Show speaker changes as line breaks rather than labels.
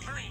three,